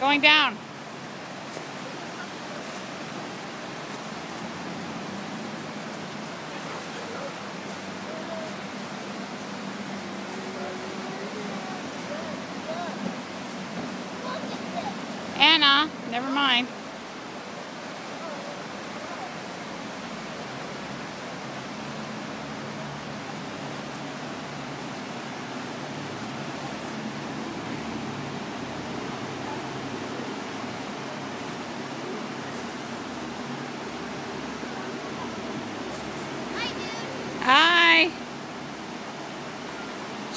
Going down. Anna, never mind.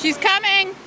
She's coming.